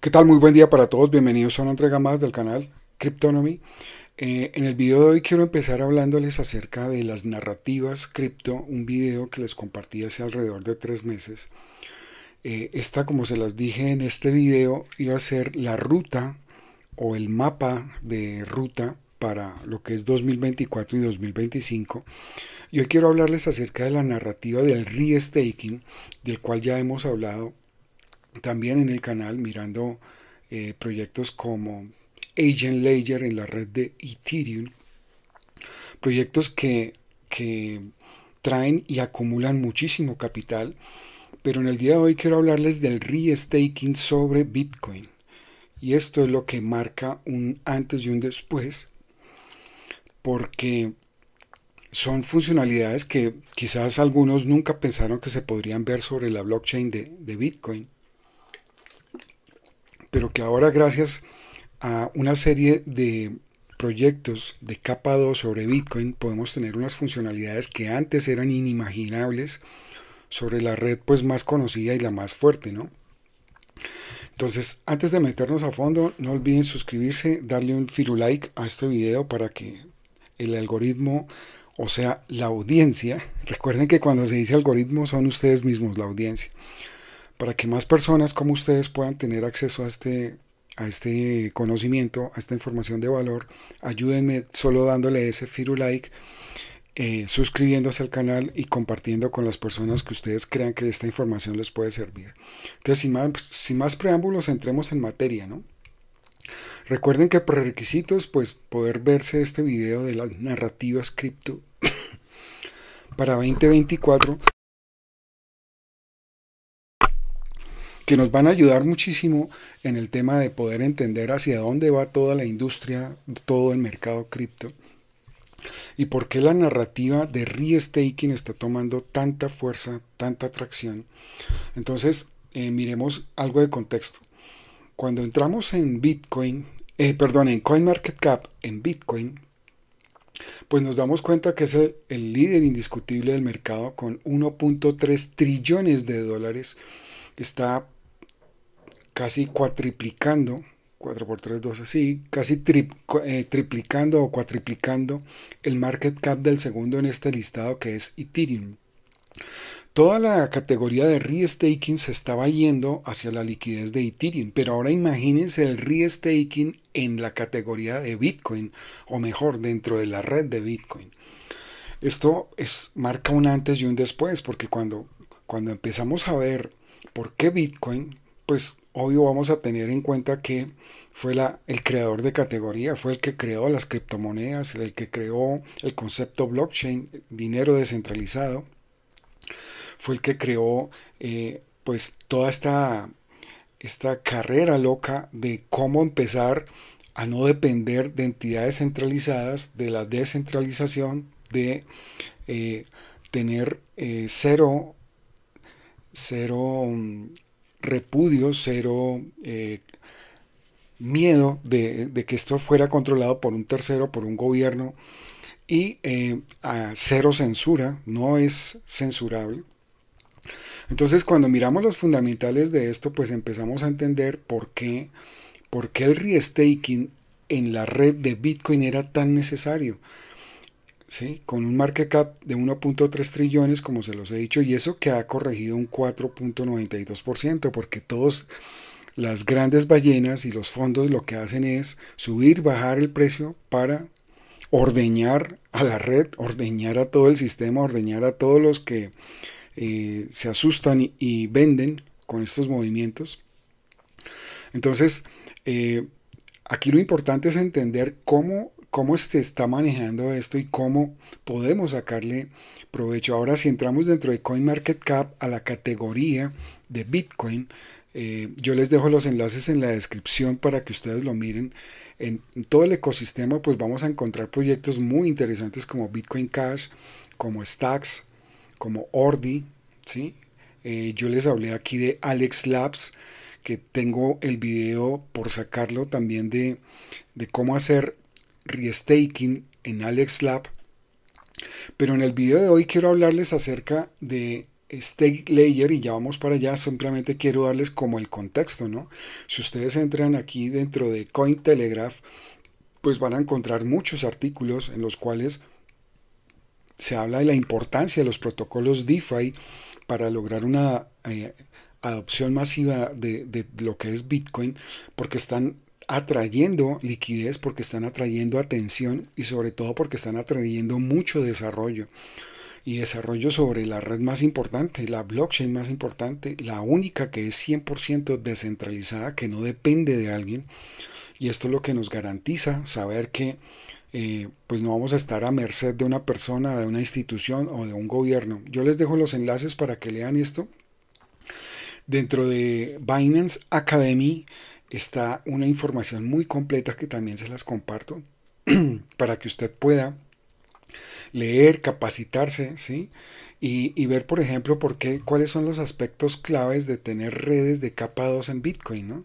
¿Qué tal? Muy buen día para todos. Bienvenidos a una entrega más del canal Cryptonomy. Eh, en el video de hoy quiero empezar hablándoles acerca de las narrativas cripto, un video que les compartí hace alrededor de tres meses. Eh, esta, como se las dije en este video, iba a ser la ruta o el mapa de ruta para lo que es 2024 y 2025. Y hoy quiero hablarles acerca de la narrativa del restaking, del cual ya hemos hablado también en el canal mirando eh, proyectos como Agent Ledger en la red de Ethereum. Proyectos que, que traen y acumulan muchísimo capital. Pero en el día de hoy quiero hablarles del restaking sobre Bitcoin. Y esto es lo que marca un antes y un después. Porque son funcionalidades que quizás algunos nunca pensaron que se podrían ver sobre la blockchain de, de Bitcoin pero que ahora gracias a una serie de proyectos de capa 2 sobre Bitcoin podemos tener unas funcionalidades que antes eran inimaginables sobre la red pues más conocida y la más fuerte, ¿no? Entonces, antes de meternos a fondo, no olviden suscribirse, darle un like a este video para que el algoritmo, o sea, la audiencia, recuerden que cuando se dice algoritmo son ustedes mismos la audiencia, para que más personas como ustedes puedan tener acceso a este, a este conocimiento, a esta información de valor, ayúdenme solo dándole ese like, eh, suscribiéndose al canal y compartiendo con las personas que ustedes crean que esta información les puede servir. Entonces, sin más, sin más preámbulos, entremos en materia, ¿no? Recuerden que prerequisitos, pues poder verse este video de las narrativas cripto para 2024 que nos van a ayudar muchísimo en el tema de poder entender hacia dónde va toda la industria, todo el mercado cripto y por qué la narrativa de restaking está tomando tanta fuerza, tanta atracción. Entonces, eh, miremos algo de contexto. Cuando entramos en Bitcoin, eh, perdón, en CoinMarketCap, en Bitcoin, pues nos damos cuenta que es el, el líder indiscutible del mercado con 1.3 trillones de dólares. Está casi cuatriplicando, 4 por 3, 12, sí, casi eh, triplicando o cuatriplicando el market cap del segundo en este listado que es Ethereum. Toda la categoría de restaking se estaba yendo hacia la liquidez de Ethereum, pero ahora imagínense el restaking en la categoría de Bitcoin, o mejor, dentro de la red de Bitcoin. Esto es, marca un antes y un después, porque cuando, cuando empezamos a ver por qué Bitcoin, pues obvio vamos a tener en cuenta que fue la, el creador de categoría, fue el que creó las criptomonedas, el que creó el concepto blockchain, dinero descentralizado, fue el que creó eh, pues toda esta, esta carrera loca de cómo empezar a no depender de entidades centralizadas, de la descentralización, de eh, tener eh, cero, cero mm, repudio, cero eh, miedo de, que esto fuera controlado por un tercero, por un gobierno, y eh, cero censura, no es censurable. Entonces cuando miramos los fundamentales de esto, pues empezamos a entender por qué, por qué el restaking en la red de Bitcoin era tan necesario con un market cap de 1.3 trillones, como se los he dicho, y eso que ha corregido un 4.92%, porque todas las grandes ballenas y los fondos lo que hacen es subir, bajar el precio para ordeñar a la red, ordeñar a todo el sistema, ordeñar a todos los que eh, se asustan y, venden con estos movimientos. Entonces, eh, aquí lo importante es entender cómo cómo se está manejando esto y cómo podemos sacarle provecho. Ahora, si entramos dentro de CoinMarketCap a la categoría de Bitcoin, eh, yo les dejo los enlaces en la descripción para que ustedes lo miren. En, todo el ecosistema, pues vamos a encontrar proyectos muy interesantes como Bitcoin Cash, como Stacks, como Ordi, ¿sí? Eh, yo les hablé aquí de Alex Labs, que tengo el video por sacarlo también de, de cómo hacer restaking en Alex Lab. Pero en el video de hoy quiero hablarles acerca de stake layer y ya vamos para allá, simplemente quiero darles como el contexto, ¿no? Si ustedes entran aquí dentro de Cointelegraph, pues van a encontrar muchos artículos en los cuales se habla de la importancia de los protocolos DeFi para lograr una eh, adopción masiva de, de, lo que es Bitcoin, porque están atrayendo liquidez, porque están atrayendo atención y sobre todo porque están atrayendo mucho desarrollo y desarrollo sobre la red más importante, la blockchain más importante, la única que es 100% descentralizada, que no depende de alguien. Y esto es lo que nos garantiza saber que eh, pues no vamos a estar a merced de una persona, de una institución o de un gobierno. Yo les dejo los enlaces para que lean esto. Dentro de Binance Academy está una información muy completa que también se las comparto para que usted pueda leer, capacitarse, ¿sí? Y, ver, por ejemplo, por qué, cuáles son los aspectos claves de tener redes de capa 2 en Bitcoin, ¿no?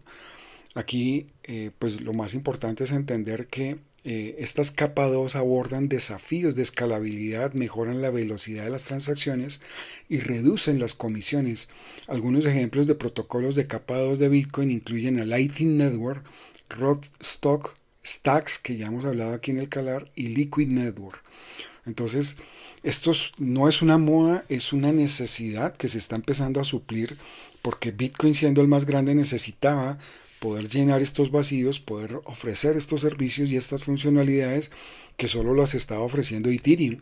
Aquí, eh, pues lo más importante es entender que eh, estas capa 2 abordan desafíos de escalabilidad, mejoran la velocidad de las transacciones y reducen las comisiones. Algunos ejemplos de protocolos de capa 2 de Bitcoin incluyen a Lightning Network, Rodstock, Stacks, que ya hemos hablado aquí en el Calar, y Liquid Network. Entonces, esto no es una moda, es una necesidad que se está empezando a suplir porque Bitcoin siendo el más grande necesitaba poder llenar estos vacíos, poder ofrecer estos servicios y estas funcionalidades que solo las estaba ofreciendo Ethereum.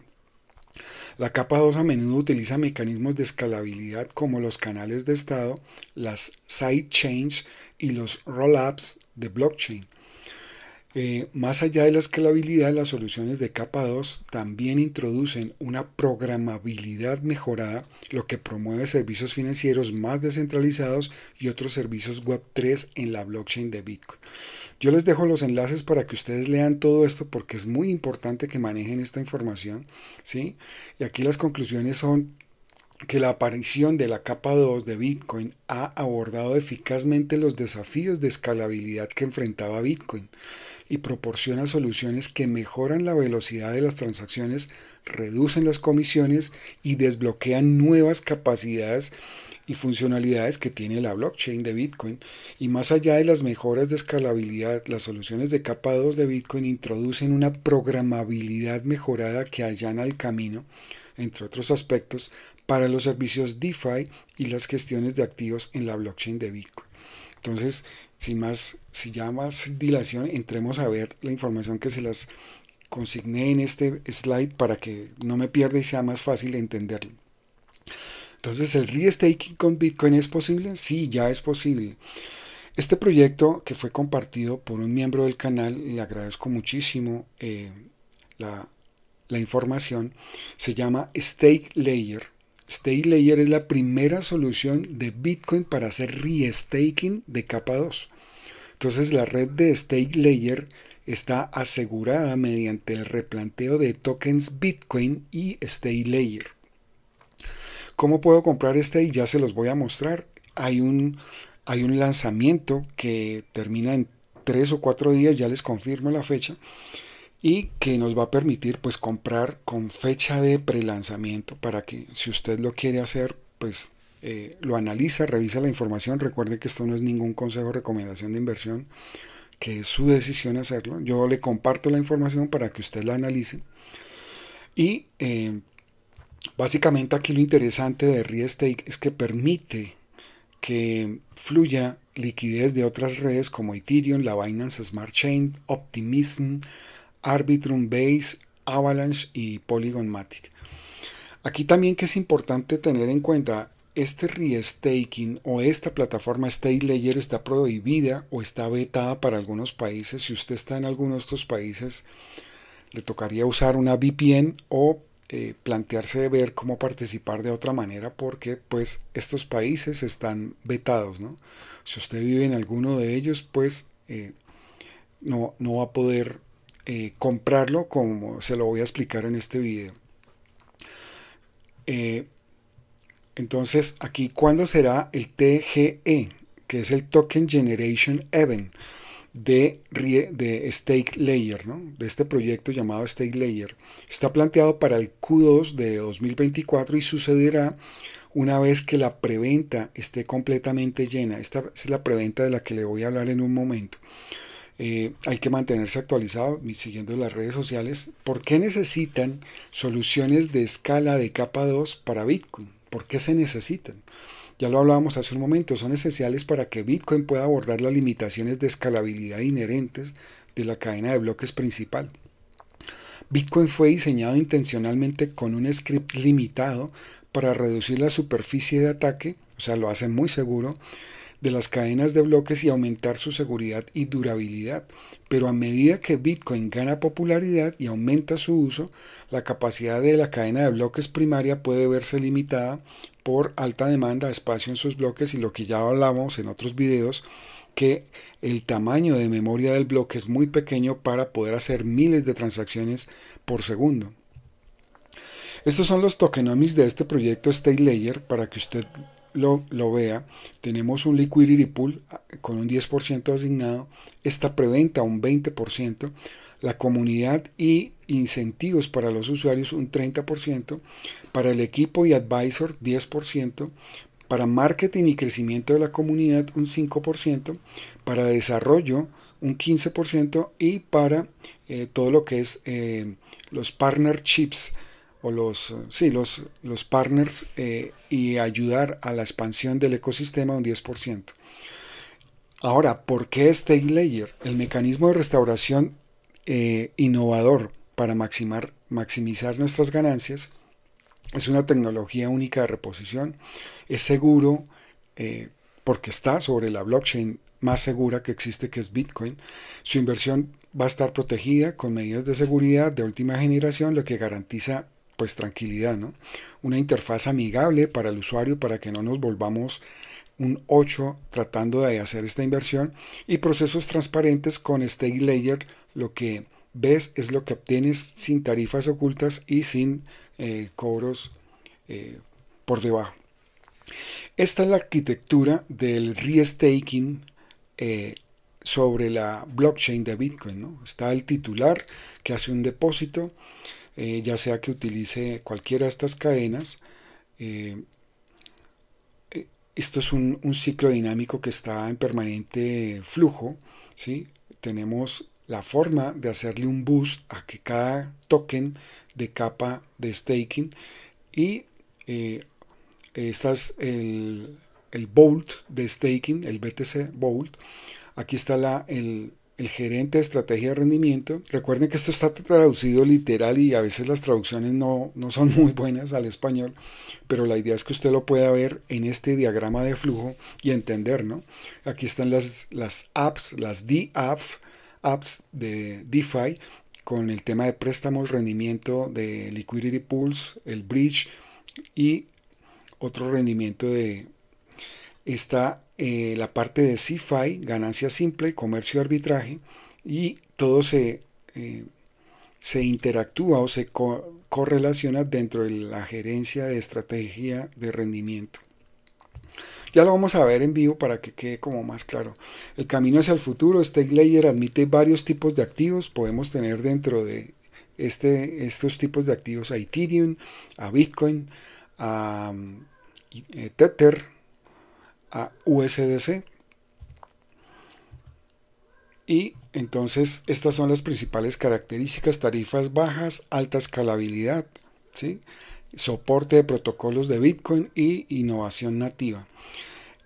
La capa 2 a menudo utiliza mecanismos de escalabilidad como los canales de estado, las sidechains y los rollups de blockchain. Eh, más allá de la escalabilidad, las soluciones de capa 2 también introducen una programabilidad mejorada, lo que promueve servicios financieros más descentralizados y otros servicios Web 3 en la blockchain de Bitcoin. Yo les dejo los enlaces para que ustedes lean todo esto porque es muy importante que manejen esta información. ¿sí? Y aquí las conclusiones son que la aparición de la capa 2 de Bitcoin ha abordado eficazmente los desafíos de escalabilidad que enfrentaba Bitcoin y proporciona soluciones que mejoran la velocidad de las transacciones, reducen las comisiones y desbloquean nuevas capacidades y funcionalidades que tiene la blockchain de Bitcoin. Y más allá de las mejoras de escalabilidad, las soluciones de capa 2 de Bitcoin introducen una programabilidad mejorada que allana el camino, entre otros aspectos, para los servicios DeFi y las gestiones de activos en la blockchain de Bitcoin. Entonces, sin más, si ya más dilación, entremos a ver la información que se las consigné en este slide para que no me pierda y sea más fácil entenderlo. Entonces, ¿el restaking con Bitcoin es posible? Sí, ya es posible. Este proyecto que fue compartido por un miembro del canal, le agradezco muchísimo eh, la, la información, se llama Stake Layer Stake Layer es la primera solución de Bitcoin para hacer restaking de capa 2. Entonces la red de Stake Layer está asegurada mediante el replanteo de tokens Bitcoin y Stake Layer. ¿Cómo puedo comprar este? Ya se los voy a mostrar. Hay un, hay un lanzamiento que termina en tres o cuatro días, ya les confirmo la fecha y que nos va a permitir pues comprar con fecha de prelanzamiento para que si usted lo quiere hacer pues eh, lo analiza, revisa la información, recuerde que esto no es ningún consejo o recomendación de inversión, que es su decisión hacerlo. Yo le comparto la información para que usted la analice. Y eh, básicamente aquí lo interesante de Restake es que permite que fluya liquidez de otras redes como Ethereum, la Binance Smart Chain, Optimism, Arbitrum Base, Avalanche y Polygon Matic. Aquí también que es importante tener en cuenta, este restaking o esta plataforma Stake Layer está prohibida o está vetada para algunos países. Si usted está en alguno de estos países, le tocaría usar una VPN o eh, plantearse de ver cómo participar de otra manera porque pues estos países están vetados. ¿no? Si usted vive en alguno de ellos, pues eh, no, no va a poder eh, comprarlo como se lo voy a explicar en este video. Entonces aquí, ¿cuándo será el TGE? Que es el Token Generation Event de, de Stake Layer, ¿no? de este proyecto llamado Stake Layer. Está planteado para el Q2 de 2024 y sucederá una vez que la preventa esté completamente llena. Esta es la preventa de la que le voy a hablar en un momento. Eh, hay que mantenerse actualizado siguiendo las redes sociales. ¿Por qué necesitan soluciones de escala de capa 2 para Bitcoin? ¿Por qué se necesitan? Ya lo hablábamos hace un momento, son esenciales para que Bitcoin pueda abordar las limitaciones de escalabilidad inherentes de la cadena de bloques principal. Bitcoin fue diseñado intencionalmente con un script limitado para reducir la superficie de ataque, o sea, lo hace muy seguro, de las cadenas de bloques y aumentar su seguridad y durabilidad. Pero a medida que Bitcoin gana popularidad y aumenta su uso, la capacidad de la cadena de bloques primaria puede verse limitada por alta demanda de espacio en sus bloques y lo que ya hablamos en otros videos, que el tamaño de memoria del bloque es muy pequeño para poder hacer miles de transacciones por segundo. Estos son los tokenomics de este proyecto State Layer para que usted lo, vea, tenemos un liquidity pool ah, con un 10% asignado, esta preventa un 20%, la comunidad y incentivos para los usuarios un 30%, para el equipo y advisor 10%, para marketing y crecimiento de la comunidad un 5%, para desarrollo un 15% y para eh, todo lo que es eh, los partnerships o los, sí, los, los partners eh, y ayudar a la expansión del ecosistema un 10%. Ahora, ¿por qué State Layer? El mecanismo de restauración eh, innovador para maximar, maximizar nuestras ganancias es una tecnología única de reposición, es seguro eh, porque está sobre la blockchain más segura que existe que es Bitcoin. Su inversión va a estar protegida con medidas de seguridad de última generación, lo que garantiza pues tranquilidad, ¿no? Una interfaz amigable para el usuario para que no nos volvamos un 8 tratando de hacer esta inversión y procesos transparentes con Stake Layer lo que ves es lo que obtienes sin tarifas ocultas y sin eh, cobros eh, por debajo. Esta es la arquitectura del restaking eh, sobre la blockchain de Bitcoin. ¿no? Está el titular que hace un depósito eh, ya sea que utilice cualquiera de estas cadenas. Eh, eh, esto es un, ciclo dinámico que está en permanente flujo. ¿sí? Tenemos la forma de hacerle un boost a que cada token de capa de staking y esta es el, el Bolt de staking, el BTC Bolt. Aquí está la, el, el gerente de estrategia de rendimiento. Recuerden que esto está traducido literal y a veces las traducciones no, no, son muy buenas al español, pero la idea es que usted lo pueda ver en este diagrama de flujo y entender, ¿no? Aquí están las, las apps, las D-apps, apps de DeFi con el tema de préstamos, rendimiento de liquidity pools, el bridge y otro rendimiento de esta eh, la parte de CFI, ganancia simple, comercio y arbitraje, y todo se, eh, se interactúa o se correlaciona dentro de la gerencia de estrategia de rendimiento. Ya lo vamos a ver en vivo para que quede como más claro. El camino hacia el futuro, Stake Layer admite varios tipos de activos. Podemos tener dentro de este, estos tipos de activos a Ethereum, a Bitcoin, a eh, Tether, a USDC. Y entonces estas son las principales características, tarifas bajas, alta escalabilidad, ¿sí? soporte de protocolos de Bitcoin y innovación nativa.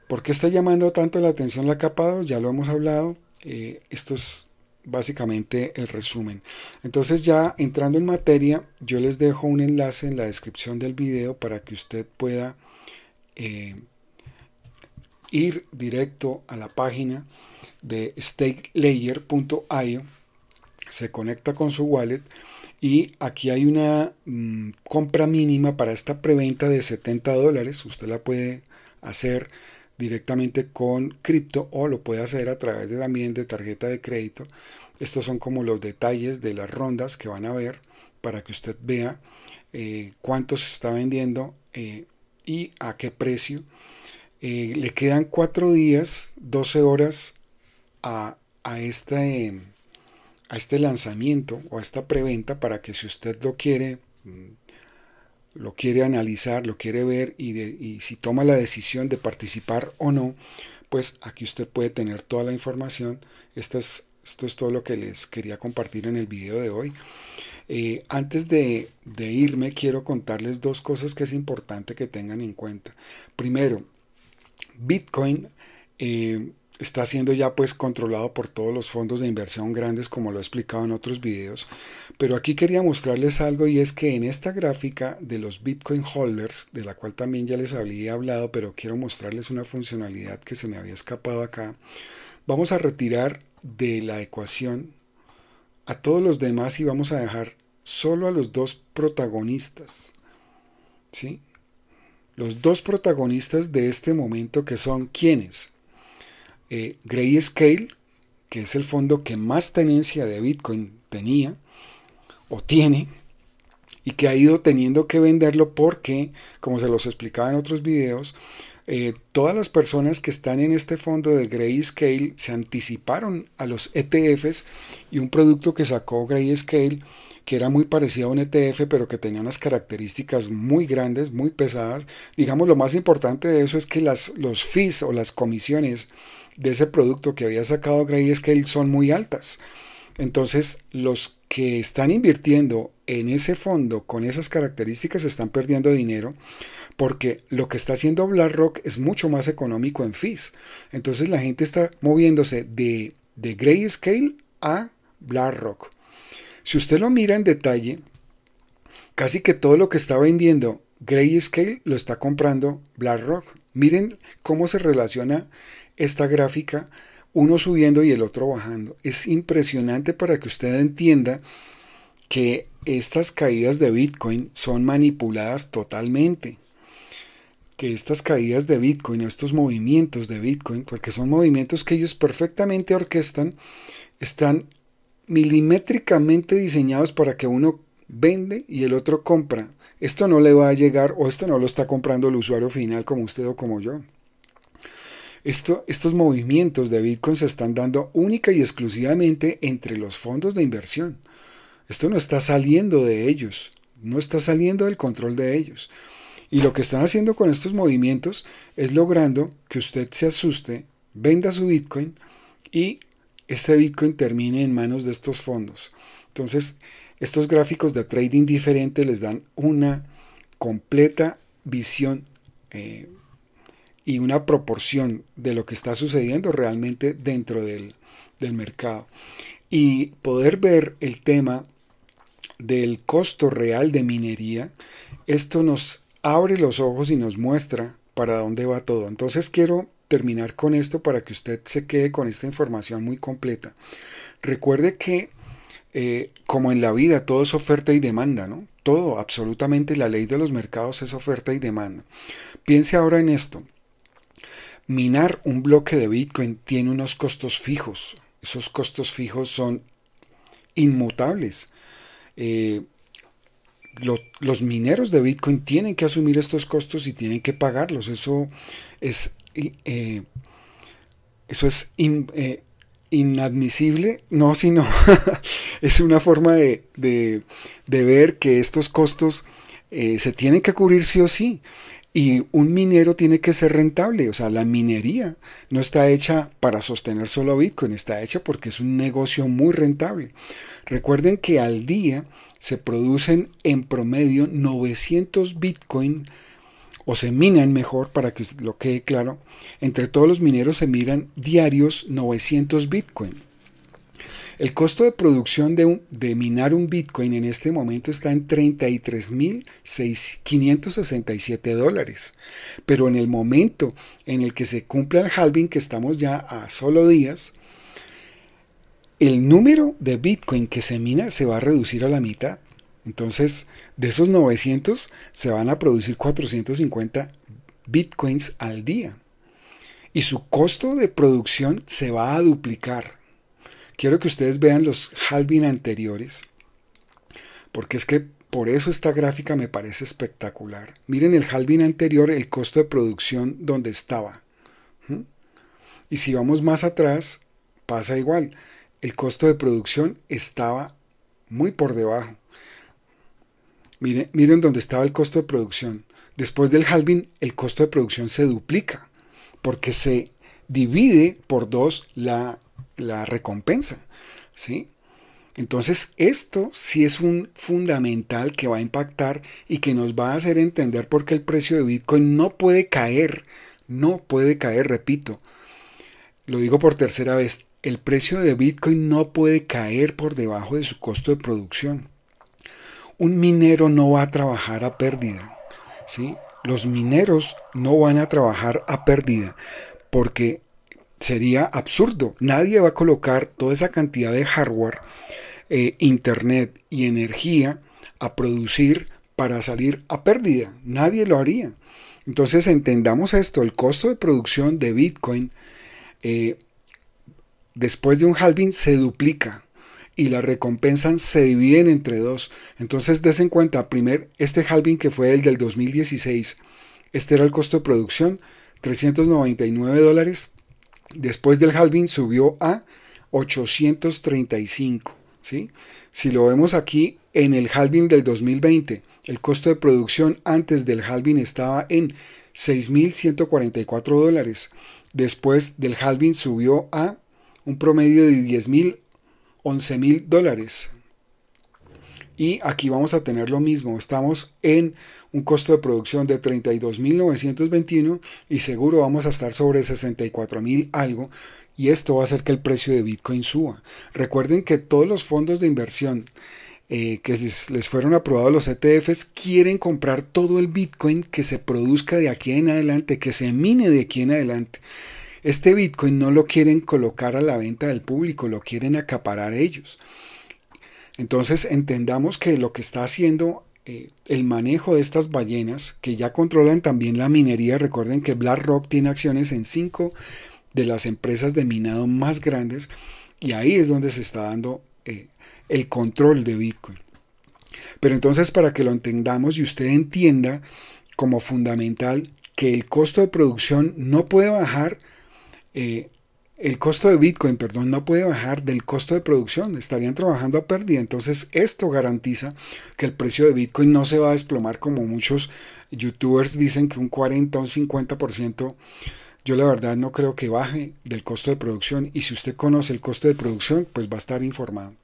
¿Por qué está llamando tanto la atención la capa 2? Ya lo hemos hablado. Eh, esto es básicamente el resumen. Entonces ya entrando en materia, yo les dejo un enlace en la descripción del video para que usted pueda eh, ir directo a la página de stakelayer.io, se conecta con su wallet y aquí hay una mm, compra mínima para esta preventa de 70 dólares. Usted la puede hacer directamente con cripto o lo puede hacer a través de, también de tarjeta de crédito. Estos son como los detalles de las rondas que van a ver para que usted vea eh, cuánto se está vendiendo eh, y a qué precio le quedan cuatro días, 12 horas a, este, a este lanzamiento o a esta preventa para que si usted lo quiere, mm, lo quiere analizar, lo quiere ver y, si toma la decisión de participar o no, pues aquí usted puede tener toda la información. Esto es, esto es todo lo que les quería compartir en el video de hoy. Eh, antes de, irme, quiero contarles dos cosas que es importante que tengan en cuenta. Primero, Bitcoin eh, está siendo ya pues controlado por todos los fondos de inversión grandes como lo he explicado en otros videos pero aquí quería mostrarles algo y es que en esta gráfica de los Bitcoin holders de la cual también ya les había hablado pero quiero mostrarles una funcionalidad que se me había escapado acá vamos a retirar de la ecuación a todos los demás y vamos a dejar solo a los dos protagonistas ¿sí? Los dos protagonistas de este momento que son quienes eh, Grayscale, que es el fondo que más tenencia de Bitcoin tenía o tiene, y que ha ido teniendo que venderlo porque, como se los explicaba en otros videos, eh, todas las personas que están en este fondo de Grayscale se anticiparon a los ETFs y un producto que sacó Grayscale que era muy parecido a un ETF, pero que tenía unas características muy grandes, muy pesadas. Digamos, lo más importante de eso es que las, los fees o las comisiones de ese producto que había sacado Grayscale son muy altas. Entonces, los que están invirtiendo en ese fondo con esas características están perdiendo dinero porque lo que está haciendo BlackRock es mucho más económico en fees. Entonces, la gente está moviéndose de, de Grayscale a BlackRock. Si usted lo mira en detalle, casi que todo lo que está vendiendo Grayscale lo está comprando BlackRock. Miren cómo se relaciona esta gráfica, uno subiendo y el otro bajando. Es impresionante para que usted entienda que estas caídas de Bitcoin son manipuladas totalmente. Que estas caídas de Bitcoin, estos movimientos de Bitcoin, porque son movimientos que ellos perfectamente orquestan, están milimétricamente diseñados para que uno vende y el otro compra. Esto no le va a llegar o esto no lo está comprando el usuario final como usted o como yo estos movimientos de Bitcoin se están dando única y exclusivamente entre los fondos de inversión. Esto no está saliendo de ellos, no está saliendo del control de ellos. Y lo que están haciendo con estos movimientos es logrando que usted se asuste, venda su Bitcoin y este Bitcoin termine en manos de estos fondos. Entonces, estos gráficos de trading diferente les dan una completa visión eh, y una proporción de lo que está sucediendo realmente dentro del, mercado. Y poder ver el tema del costo real de minería, esto nos abre los ojos y nos muestra para dónde va todo. Entonces quiero terminar con esto para que usted se quede con esta información muy completa. Recuerde que eh, como en la vida todo es oferta y demanda, ¿no? Todo, absolutamente la ley de los mercados es oferta y demanda. Piense ahora en esto. Minar un bloque de Bitcoin tiene unos costos fijos. Esos costos fijos son inmutables. Eh, los mineros de Bitcoin tienen que asumir estos costos y tienen que pagarlos. Eso es, eh, eso es eh, inadmisible. No, sino es una forma de, de, ver que estos costos se tienen que cubrir sí o sí. Y un minero tiene que ser rentable, o sea, la minería no está hecha para sostener solo Bitcoin, está hecha porque es un negocio muy rentable. Recuerden que al día se producen en promedio 900 Bitcoin, o se minan mejor, para que lo quede claro, entre todos los mineros se miran diarios 900 Bitcoin. El costo de producción de, de minar un Bitcoin en este momento está en 33.567 dólares. Pero en el momento en el que se cumpla el halving, que estamos ya a solo días, el número de Bitcoin que se mina se va a reducir a la mitad. Entonces, de esos 900 se van a producir 450 Bitcoins al día. Y su costo de producción se va a duplicar. Quiero que ustedes vean los halving anteriores, porque es que por eso esta gráfica me parece espectacular. Miren el halving anterior, el costo de producción donde estaba. Y si vamos más atrás, pasa igual. El costo de producción estaba muy por debajo. Miren, dónde estaba el costo de producción. Después del halving, el costo de producción se duplica porque se divide por dos la, la recompensa. ¿sí? Entonces, esto sí es un fundamental que va a impactar y que nos va a hacer entender por qué el precio de Bitcoin no puede caer, no puede caer, repito. Lo digo por tercera vez, el precio de Bitcoin no puede caer por debajo de su costo de producción. Un minero no va a trabajar a pérdida, ¿sí? Los mineros no van a trabajar a pérdida porque sería absurdo. Nadie va a colocar toda esa cantidad de hardware eh, internet y energía a producir para salir a pérdida. Nadie lo haría. Entonces entendamos esto, el costo de producción de Bitcoin eh, después de un halving se duplica y la recompensas se dividen entre dos. Entonces des en cuenta, primer, este halving que fue el del 2016, este era el costo de producción, 399 dólares. Después del halving subió a 835. Si lo vemos aquí en el halving del 2020, el costo de producción antes del halving estaba en 6.144 dólares. Después del halving subió a un promedio de 10.000, 11.000 dólares. Y aquí vamos a tener lo mismo. Estamos en un costo de producción de 32.921 y seguro vamos a estar sobre 64.000 algo y esto va a hacer que el precio de Bitcoin suba. Recuerden que todos los fondos de inversión eh, que les fueron aprobados los ETFs quieren comprar todo el Bitcoin que se produzca de aquí en adelante, que se mine de aquí en adelante. Este Bitcoin no lo quieren colocar a la venta del público, lo quieren acaparar ellos. Entonces entendamos que lo que está haciendo eh, el manejo de estas ballenas, que ya controlan también la minería, recuerden que BlackRock tiene acciones en cinco de las empresas de minado más grandes y ahí es donde se está dando eh, el control de Bitcoin. Pero entonces para que lo entendamos y usted entienda como fundamental que el costo de producción no puede bajar, eh, el costo de Bitcoin, perdón, no puede bajar del costo de producción, estarían trabajando a pérdida. Entonces esto garantiza que el precio de Bitcoin no se va a desplomar como muchos youtubers dicen que un 40 o un 50% yo la verdad no creo que baje del costo de producción y si usted conoce el costo de producción, pues va a estar informado.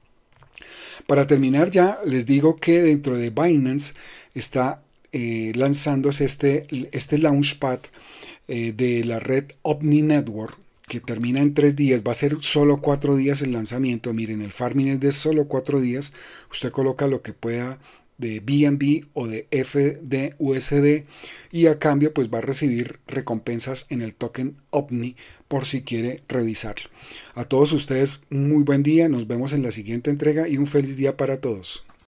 Para terminar ya, les digo que dentro de Binance está eh, lanzándose este, este Launchpad eh, de la red Omni Network que termina en tres días, va a ser solo cuatro días el lanzamiento. Miren, el farming es de solo cuatro días. Usted coloca lo que pueda de BNB o de FDUSD y a cambio pues va a recibir recompensas en el token OVNI por si quiere revisarlo. A todos ustedes muy buen día, nos vemos en la siguiente entrega y un feliz día para todos.